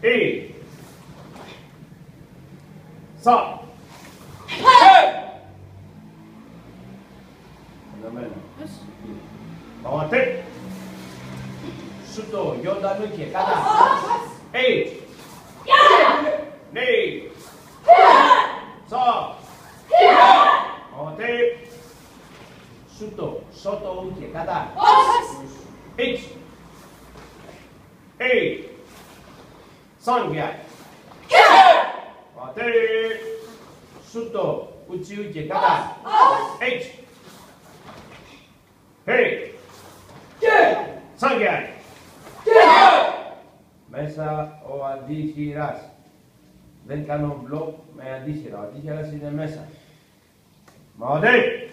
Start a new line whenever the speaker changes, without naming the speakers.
A さあ、はい、ダメな回って首都ヨ抜け方 A 2 3回って首外受け方 H A 産業渡る外打ち受け方 H へい産業 μέσα ο αντίχειρας. Δεν κάνω μπλοκ με αντίχειρα. Ο αντίχειρας είναι μέσα. Μαωτή